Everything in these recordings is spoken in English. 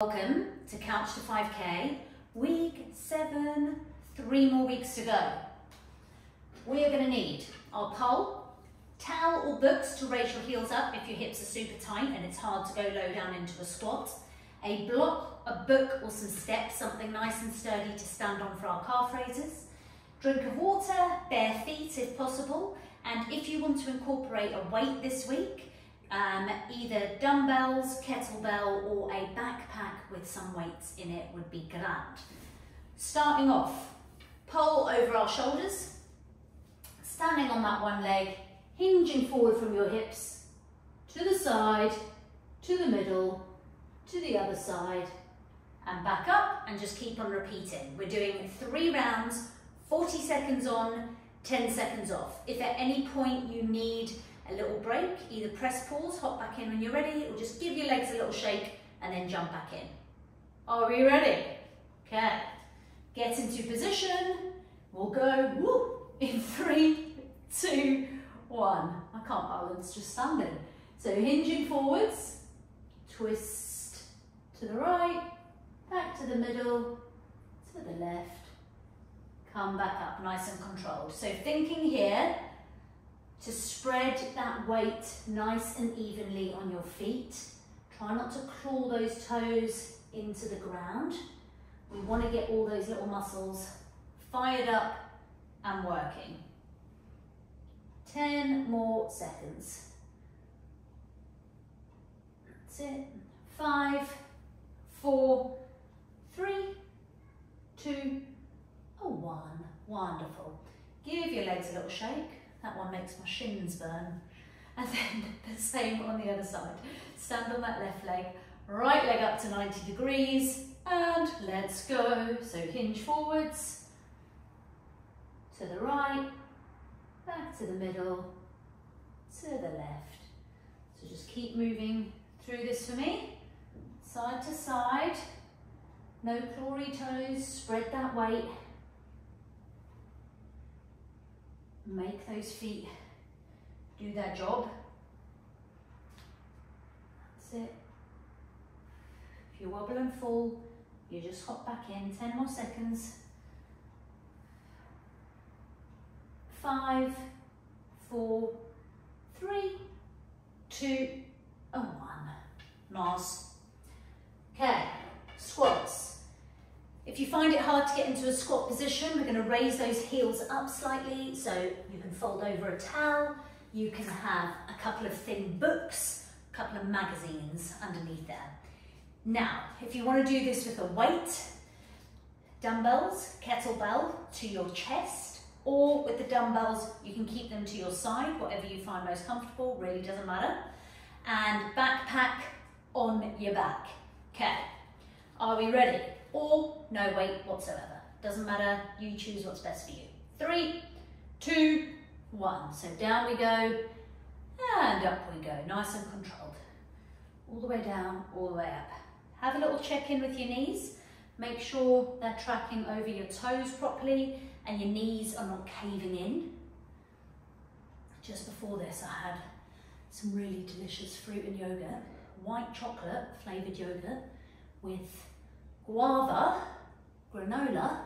Welcome to Couch to 5K, week seven, three more weeks to go. We are going to need our pole, towel or books to raise your heels up if your hips are super tight and it's hard to go low down into a squat, a block, a book or some steps, something nice and sturdy to stand on for our calf raises, drink of water, bare feet if possible, and if you want to incorporate a weight this week, um, either dumbbells, kettlebell or a backpack with some weights in it would be grand. Starting off, pole over our shoulders, standing on that one leg, hinging forward from your hips, to the side, to the middle, to the other side, and back up, and just keep on repeating. We're doing three rounds, 40 seconds on, 10 seconds off. If at any point you need a little break, either press pause, hop back in when you're ready, or just give your legs a little shake and then jump back in. Are we ready? Okay, get into position. We'll go woo, in three, two, one. I can't balance just standing. So hinging forwards, twist to the right, back to the middle, to the left, come back up nice and controlled. So thinking here, to spread that weight nice and evenly on your feet. Try not to claw those toes into the ground. We want to get all those little muscles fired up and working. 10 more seconds. That's it. Five, four, three, two, one. Wonderful. Give your legs a little shake. That one makes my shins burn. And then the same on the other side. Stand on that left leg, right leg up to 90 degrees, and let's go. So hinge forwards, to the right, back to the middle, to the left. So just keep moving through this for me. Side to side, no clawy toes, spread that weight. Make those feet do their job. That's it. If you wobble and fall, you just hop back in. 10 more seconds. Five, four, three, two, and one. Nice. Okay, squats. If you find it hard to get into a squat position, we're going to raise those heels up slightly. So you can fold over a towel, you can have a couple of thin books, a couple of magazines underneath there. Now, if you want to do this with a weight, dumbbells, kettlebell to your chest, or with the dumbbells, you can keep them to your side, whatever you find most comfortable, really doesn't matter. And backpack on your back. Okay, are we ready? Or no weight whatsoever. Doesn't matter, you choose what's best for you. Three, two, one. So down we go, and up we go, nice and controlled. All the way down, all the way up. Have a little check in with your knees. Make sure they're tracking over your toes properly and your knees are not caving in. Just before this, I had some really delicious fruit and yogurt, white chocolate flavoured yogurt with guava, granola,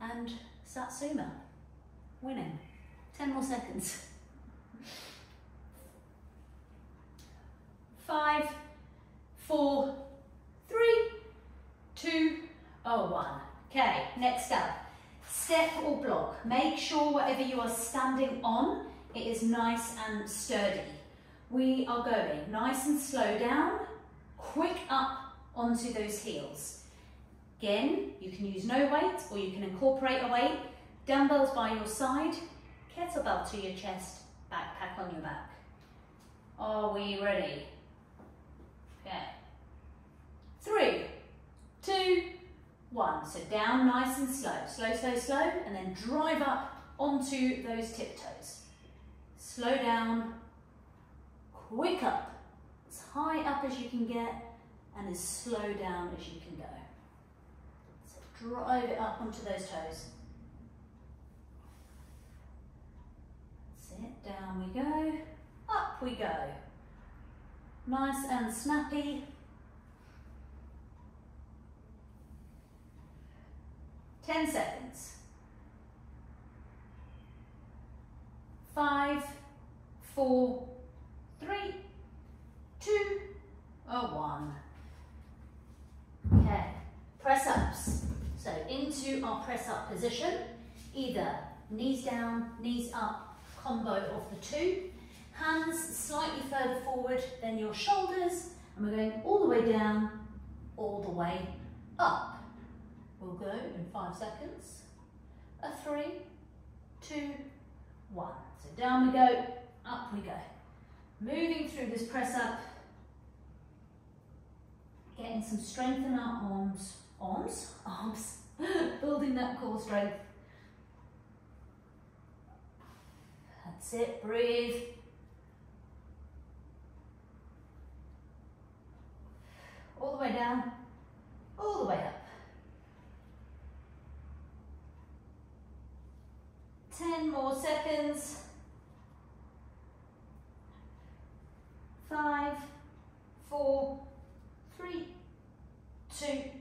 and satsuma. Winning. 10 more seconds. Five, four, three, two, oh, one. Okay, next up, step or block. Make sure whatever you are standing on, it is nice and sturdy. We are going nice and slow down, quick up onto those heels. Again, you can use no weight or you can incorporate a weight. Dumbbells by your side, kettlebell to your chest, backpack on your back. Are we ready? Okay. Three, two, one. So down nice and slow. Slow, slow, slow, and then drive up onto those tiptoes. Slow down, quick up, as high up as you can get, and as slow down as you can go drive it up onto those toes. Sit, down we go, up we go. Nice and snappy. Ten seconds. Five, four, three, two, or one. Okay, press ups. So into our press up position, either knees down, knees up, combo of the two. Hands slightly further forward than your shoulders, and we're going all the way down, all the way up. We'll go in five seconds. A three, two, one. So down we go, up we go. Moving through this press up, getting some strength in our arms, arms, arms, building that core strength. That's it, breathe. All the way down, all the way up. 10 more seconds. Five, four, three, two.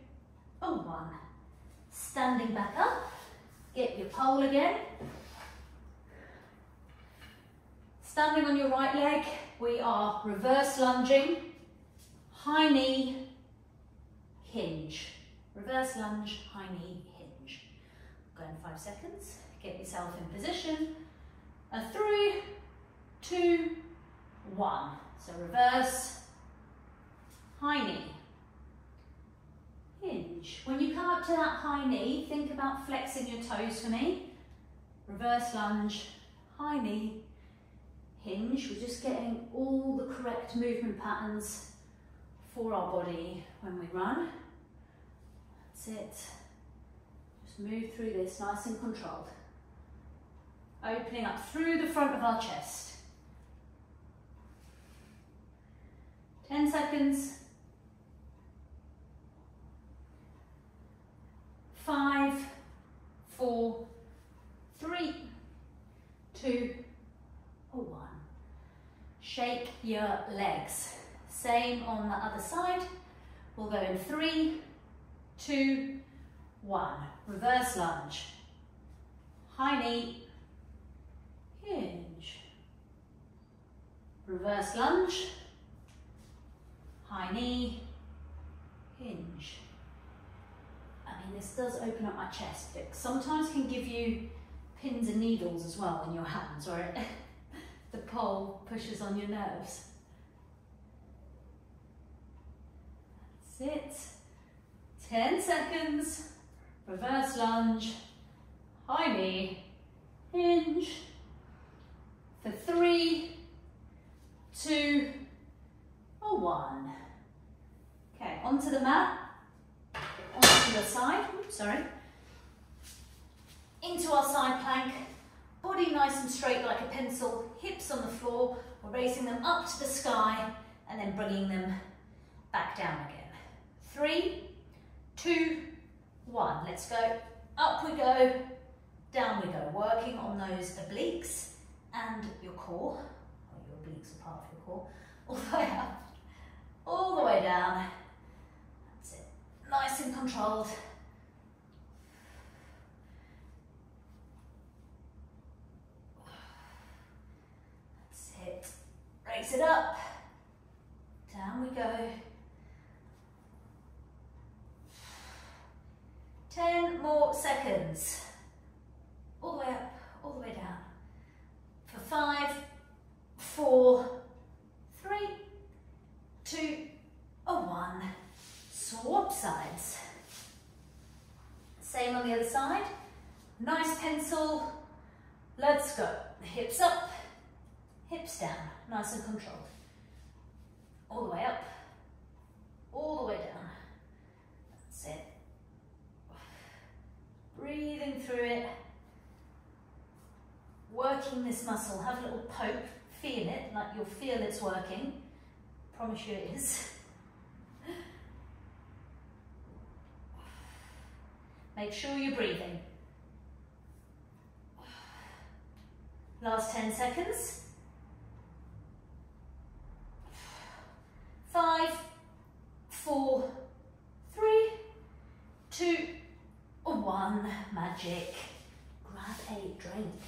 Standing back up, get your pole again. Standing on your right leg, we are reverse lunging, high knee, hinge. Reverse lunge, high knee, hinge. Go in five seconds. Get yourself in position. A three, two, one. So reverse, high knee, hinge. When you come up to that high knee, think about flexing your toes for me. Reverse lunge, high knee, hinge. We're just getting all the correct movement patterns for our body when we run. That's it. Just move through this nice and controlled opening up through the front of our chest. 10 seconds. Five, four, three, two, or one. Shake your legs. Same on the other side. We'll go in three, two, one. Reverse lunge. High knee, hinge. Reverse lunge, high knee, hinge. Mean, this does open up my chest, but sometimes can give you pins and needles as well in your hands, or the pole pushes on your nerves. That's it. 10 seconds, reverse lunge, high knee, hinge, for three, two, or one. Okay, onto the mat, side, sorry. Into our side plank, body nice and straight like a pencil, hips on the floor, we're raising them up to the sky and then bringing them back down again. Three, two, one. Let's go. Up we go, down we go. Working on those obliques and your core, or your obliques are part of your core, all the way up, all the way down. Nice and controlled. That's it. Raise it up. Down we go. 10 more seconds. All the way up, all the way down for five, four, three, two, a one. Swap sides. Same on the other side. Nice pencil. Let's go. Hips up, hips down. Nice and controlled. All the way up, all the way down. That's it. Breathing through it working this muscle. Have a little poke, feel it, like you'll feel it's working. Promise you it is. Make sure you're breathing. Last 10 seconds. Five, four, three, two, one. one, magic. Grab a drink.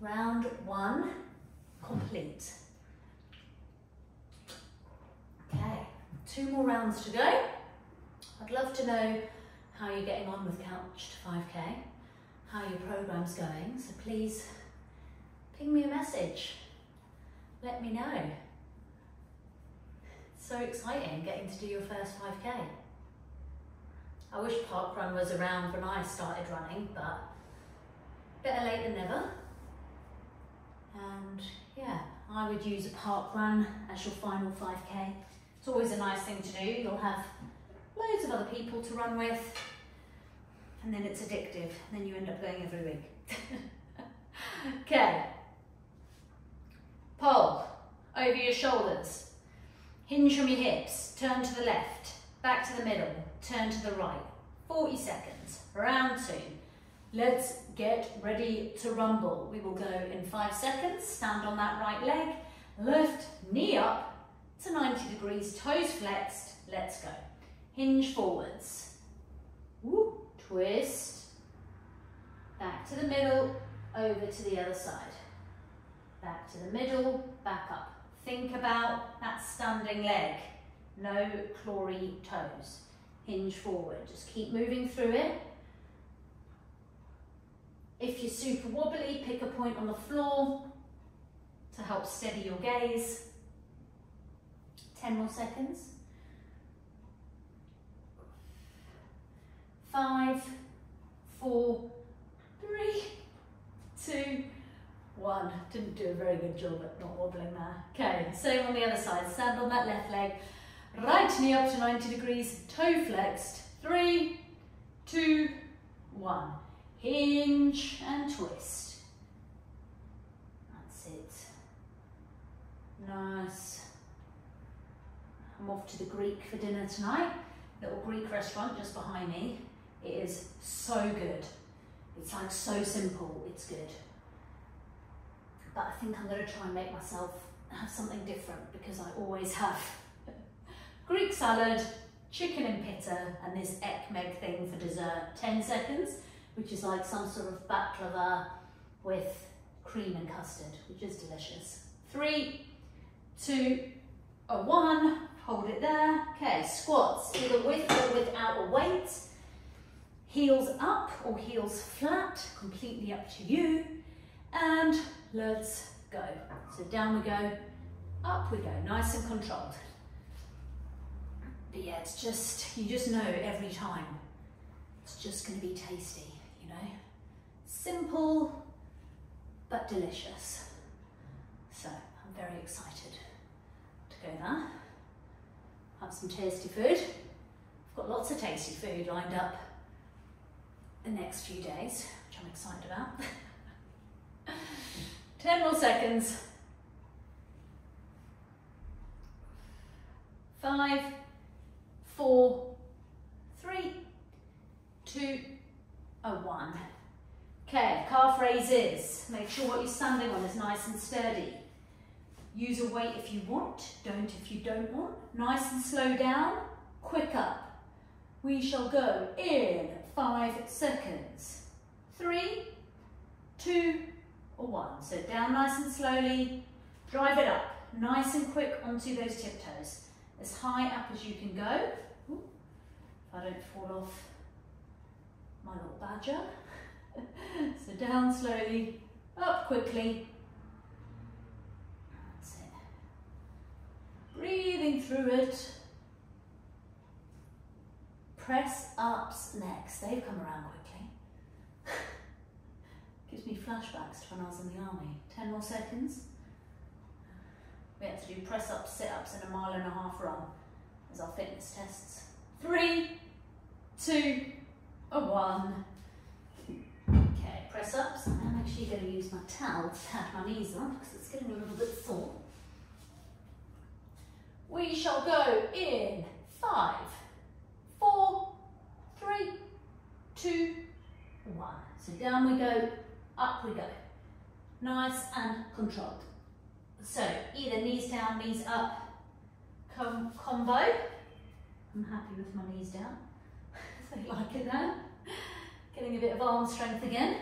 Round one, complete. Okay, two more to go. I'd love to know how you're getting on with Couch to 5K, how your program's going, so please ping me a message. Let me know. It's so exciting getting to do your first 5K. I wish parkrun was around when I started running, but better late than never. And yeah, I would use a parkrun as your final 5k. It's always a nice thing to do. You'll have loads of other people to run with, and then it's addictive. Then you end up going every week. okay. Pole over your shoulders. Hinge from your hips. Turn to the left. Back to the middle. Turn to the right. 40 seconds. Round two. Let's get ready to rumble. We will go in five seconds. Stand on that right leg. Lift knee up to 90 degrees. Toes flexed. Let's go. Hinge forwards. Woo. Twist. Back to the middle. Over to the other side. Back to the middle. Back up. Think about that standing leg. No clawy toes. Hinge forward. Just keep moving through it. If you're super wobbly, pick a point on the floor to help steady your gaze. 10 more seconds. Five, four, three, two, one. Didn't do a very good job at not wobbling there. Okay, same on the other side. Stand on that left leg. Right knee up to 90 degrees, toe flexed. Three, two, one. Hinge and twist. That's it. Nice. I'm off to the Greek for dinner tonight. Little Greek restaurant just behind me. It is so good. It's like so simple, it's good. But I think I'm going to try and make myself have something different because I always have Greek salad, chicken and pitta, and this ekmek thing for dessert. 10 seconds which is like some sort of baklava with cream and custard, which is delicious. Three, two, a one, hold it there. Okay, squats, either with or without a weight. Heels up or heels flat, completely up to you. And let's go. So down we go, up we go, nice and controlled. But yeah, it's just, you just know every time, it's just gonna be tasty you know, simple but delicious. So I'm very excited to go there. Have some tasty food. I've got lots of tasty food lined up the next few days, which I'm excited about. 10 more seconds. Five, four, three, two, a one. Okay, calf raises. Make sure what you're standing on is nice and sturdy. Use a weight if you want, don't if you don't want. Nice and slow down, quick up. We shall go in five seconds. Three, two, or one. So down nice and slowly, drive it up, nice and quick onto those tiptoes. As high up as you can go. Ooh, if I don't fall off my little badger. so down slowly, up quickly. That's it. Breathing through it. Press ups next. They've come around quickly. Gives me flashbacks to when I was in the army. 10 more seconds. We had to do press ups, sit ups and a mile and a half run as our fitness tests. Three, two, a one. Okay, press ups. I'm actually going to use my towel to pad my knees on because it's getting a little bit sore. We shall go in five, four, three, two, one. So down we go, up we go. Nice and controlled. So either knees down, knees up, com combo. I'm happy with my knees down. they like it now. Getting a bit of arm strength again.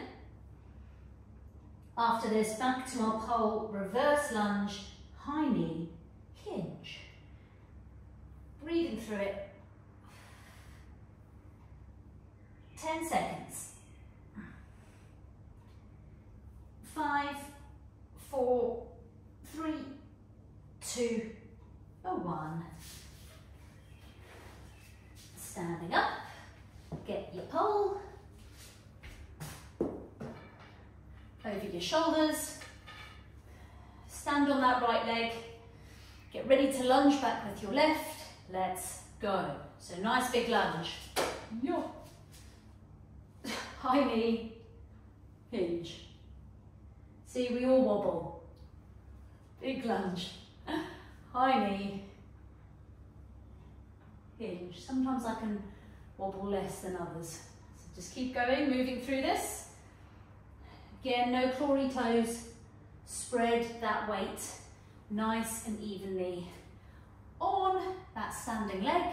After this, back to our pole, reverse lunge, high knee, hinge. Breathing through it. 10 seconds. Five, four, three, two, a one. Standing up, get your pole over your shoulders. Stand on that right leg. Get ready to lunge back with your left. Let's go. So nice big lunge. High knee, hinge. See, we all wobble. Big lunge. High knee, hinge. Sometimes I can wobble less than others. So just keep going, moving through this. Again, no clawy toes. Spread that weight nice and evenly on that standing leg.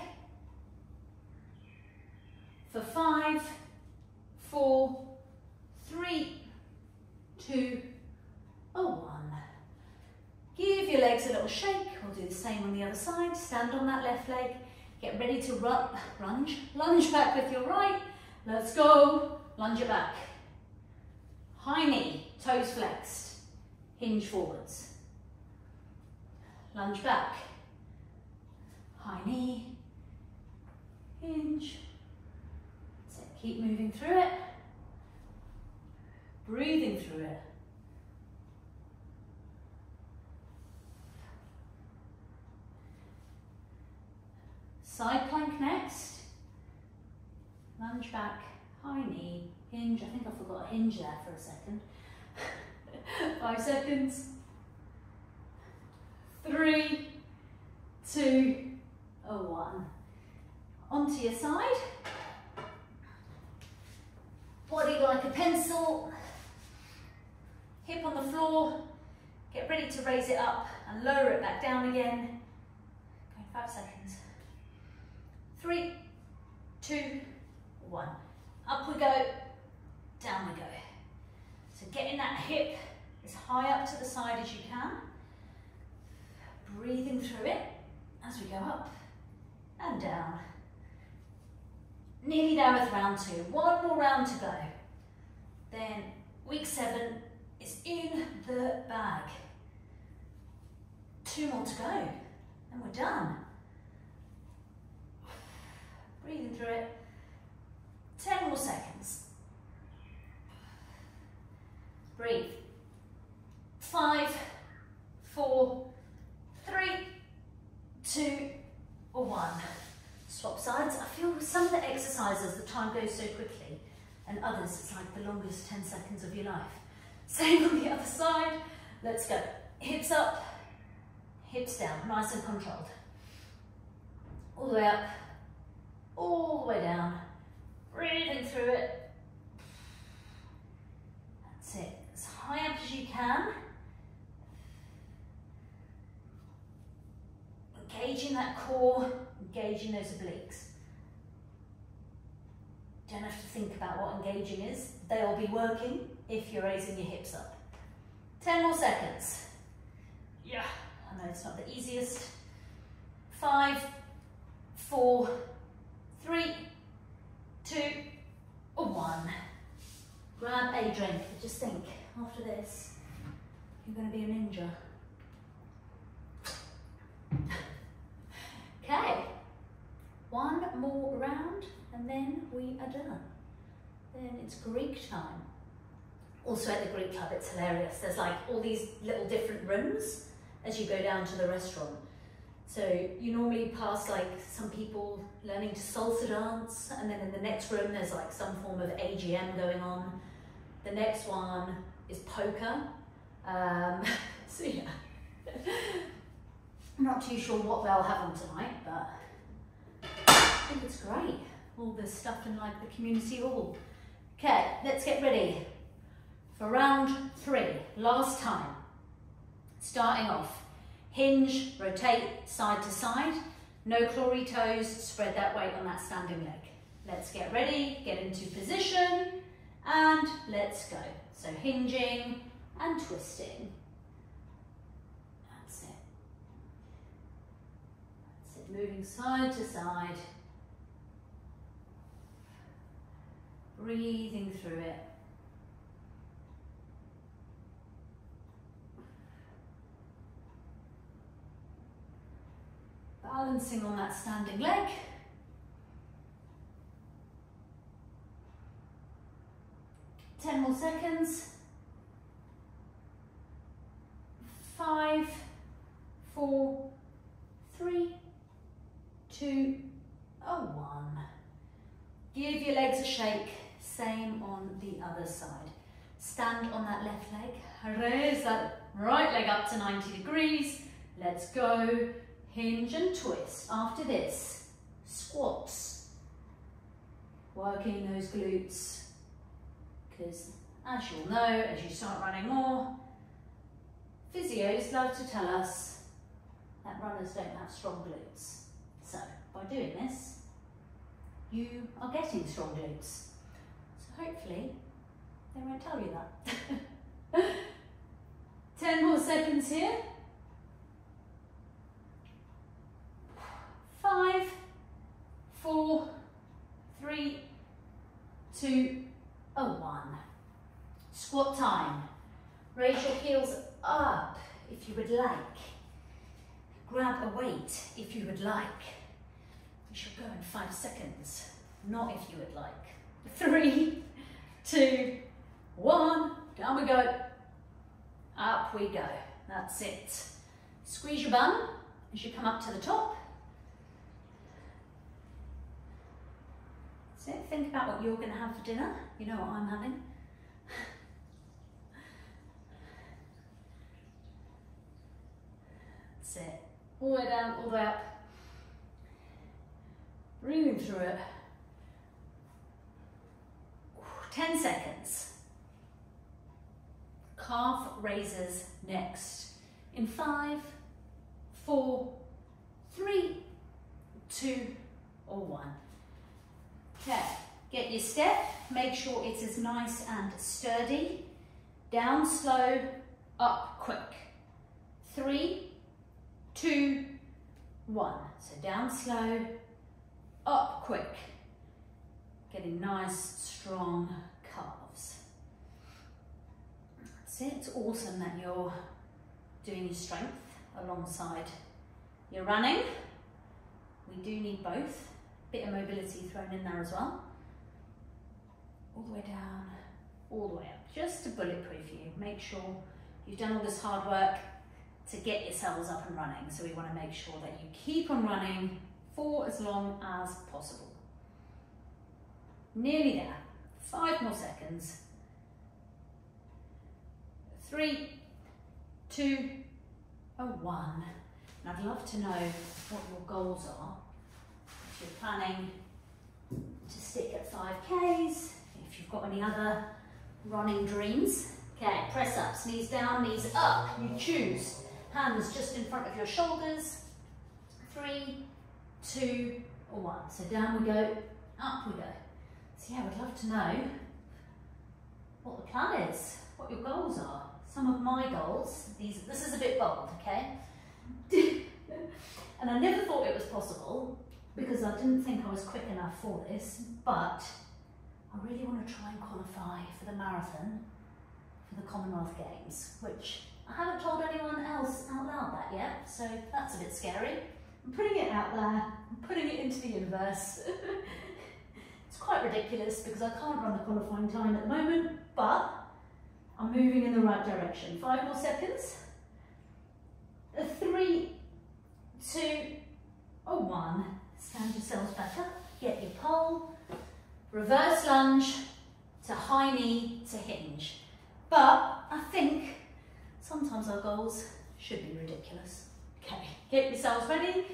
For five, four, three, two, a one. Give your legs a little shake. We'll do the same on the other side. Stand on that left leg. Get ready to run, lunge. Lunge back with your right. Let's go. Lunge it back. High knee, toes flexed. Hinge forwards. Lunge back. High knee. Hinge. So keep moving through it. Breathing through it. Side plank next. Lunge back, high knee, hinge. I think I forgot a hinge there for a second. Five seconds. Three, two, Oh, a one. Onto your side. Body like a pencil. Hip on the floor. Get ready to raise it up and lower it back down again. Five seconds. Three, two, one. Up we go, down we go. So getting that hip as high up to the side as you can. Breathing through it as we go up down. Nearly there with round two. One more round to go. Then week seven is in the bag. Two more to go and we're done. Breathing through it. 10 more seconds. Breathe. Five, four, three, two, or one. Swap sides. I feel with some of the exercises, the time goes so quickly, and others, it's like the longest 10 seconds of your life. Same on the other side. Let's go. Hips up, hips down, nice and controlled. All the way up, all the way down, breathing through it. That's it, as high up as you can. Engaging that core, engaging those obliques. Don't have to think about what engaging is. They'll be working if you're raising your hips up. 10 more seconds. Yeah, I know it's not the easiest. Five, four, three, two, or one. Grab a drink. Just think, after this, you're going to be a ninja. Okay, one more round and then we are done. Then it's Greek time. Also at the Greek club, it's hilarious. There's like all these little different rooms as you go down to the restaurant. So you normally pass like some people learning to salsa dance and then in the next room there's like some form of AGM going on. The next one is poker. Um, so yeah. I'm not too sure what they'll have on tonight, but think it's great. All this stuff in like the community hall. Okay, let's get ready for round three, last time. Starting off, hinge, rotate side to side, no clawy toes, spread that weight on that standing leg. Let's get ready, get into position, and let's go. So hinging and twisting. That's it. That's it, moving side to side. Breathing through it. Balancing on that standing leg. Ten more seconds. Five, four, three, two, oh, one. Give your legs a shake. Same on the other side. Stand on that left leg. Raise that right leg up to 90 degrees. Let's go. Hinge and twist. After this, squats. Working those glutes. Because as you'll know, as you start running more, physios love to tell us that runners don't have strong glutes. So by doing this, you are getting strong glutes. So hopefully they won't tell you that. 10 more seconds here. Five, four, three, two, a one. Squat time. Raise your heels up if you would like. Grab a weight if you would like. We shall go in five seconds, not if you would like. Three, two, one, down we go. Up we go, that's it. Squeeze your bum as you come up to the top. So think about what you're going to have for dinner. You know what I'm having. That's it. All the way down, all the way up. Breathing through it. 10 seconds. Calf raises next. In five, four, three, two, or one. Okay, get your step, make sure it's as nice and sturdy. Down slow, up quick. Three, two, one. So down slow, up quick. Getting nice, strong calves. It. It's awesome that you're doing your strength alongside your running. We do need both bit of mobility thrown in there as well. All the way down, all the way up, just to bulletproof you. Make sure you've done all this hard work to get yourselves up and running. So we want to make sure that you keep on running for as long as possible. Nearly there. Five more seconds. Three, two, a one. And I'd love to know what your goals are If you're planning to stick at 5Ks, if you've got any other running dreams. Okay, press ups, knees down, knees up. You choose. Hands just in front of your shoulders. Three, two, or one. So down we go, up we go. So yeah, would love to know what the plan is, what your goals are. Some of my goals, these, this is a bit bold, okay? and I never thought it was possible, because I didn't think I was quick enough for this, but I really want to try and qualify for the marathon for the Commonwealth Games, which I haven't told anyone else out loud that yet, so that's a bit scary. I'm putting it out there, I'm putting it into the universe. it's quite ridiculous because I can't run the qualifying time at the moment, but I'm moving in the right direction. Five more seconds. A three, two, a one. Stand yourselves back up, get your pole, reverse lunge to high knee to hinge. But I think sometimes our goals should be ridiculous. Okay, get yourselves ready.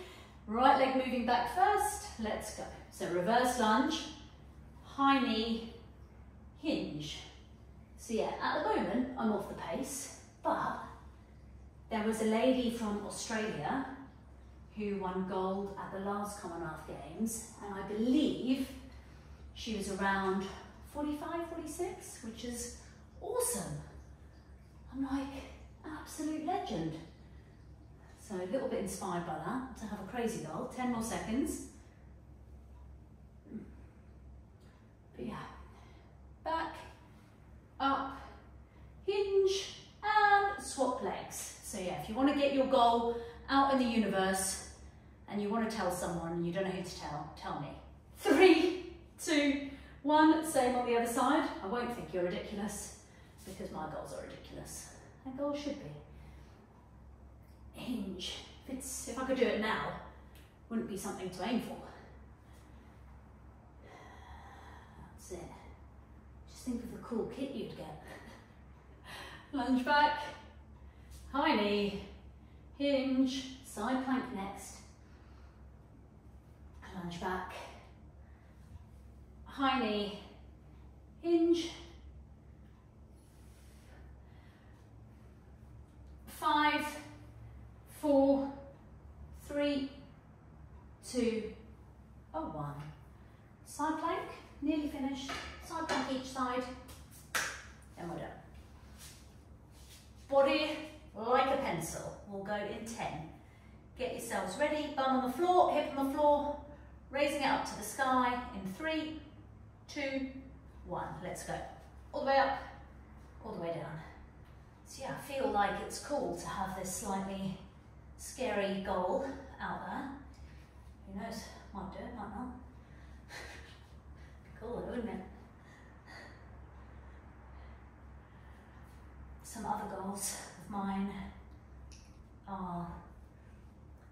Right leg moving back first, let's go. So reverse lunge, high knee, hinge. So yeah, at the moment I'm off the pace, but there was a lady from Australia who won gold at the last Commonwealth Games, and I believe she was around 45, 46, which is awesome. I'm like, absolute legend. So a little bit inspired by that, to have a crazy goal. 10 more seconds. But yeah, back, up, hinge, and swap legs. So yeah, if you want to get your goal out in the universe and you want to tell someone and you don't know who to tell, tell me. Three, two, one, same on the other side. I won't think you're ridiculous because my goals are ridiculous. My goals should be. Hinge. If, it's, if I could do it now, wouldn't be something to aim for. That's it. Just think of the cool kit you'd get. Lunge back, high knee, hinge, side plank next. Lunge back, high knee, hinge, five, four, three, two, a one. Side plank, nearly finished. Side plank each side, and we're done. Body like a pencil. We'll go in 10. Get yourselves ready, bum on the floor, hip on the floor, raising it up to the sky in three, two, one. Let's go. All the way up, all the way down. So yeah, I feel like it's cool to have this slightly scary goal out there. Who knows, might do it, might not. Cool wouldn't it? Some other goals of mine are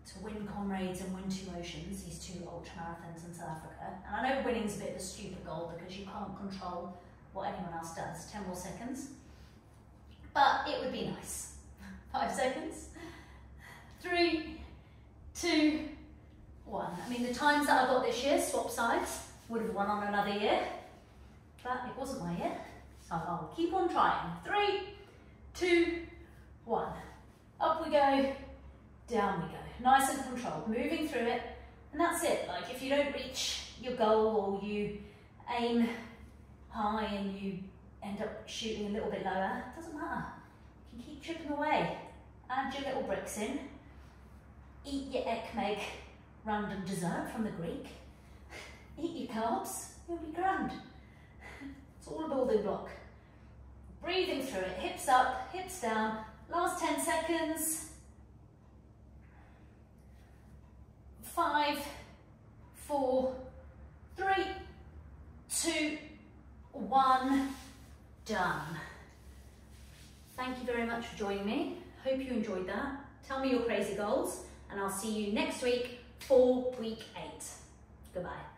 to win Comrades and win Two Oceans, these two ultra marathons in South Africa. And I know winning's a bit of a stupid goal because you can't control what anyone else does. 10 more seconds but it would be nice. Five seconds. Three, two, one. I mean, the times that I got this year, swap sides, would have won on another year, but it wasn't my year, so I'll keep on trying. Three, two, one. Up we go, down we go. Nice and controlled, moving through it, and that's it. Like, if you don't reach your goal or you aim high and you end up shooting a little bit lower, doesn't matter. You can keep chipping away. Add your little bricks in. Eat your ekmek random dessert from the Greek. Eat your carbs, you'll be grand. It's all a building block. Breathing through it, hips up, hips down. Last 10 seconds. Five, four, three, two, one. Done. Thank you very much for joining me. Hope you enjoyed that. Tell me your crazy goals and I'll see you next week for week eight. Goodbye.